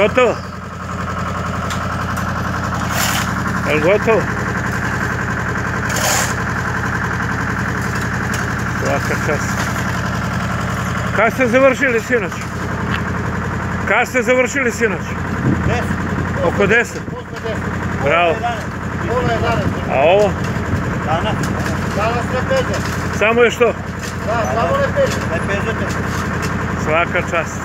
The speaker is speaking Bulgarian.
Готов? Готов? Класно, час. Как сте завършили, синоч? Как сте завършили, синоч? 10. Oko 10? Браво. А ово? Дана. Дана сме пезе. Само е што? Да, само не пезе. Не пезете. Свака част.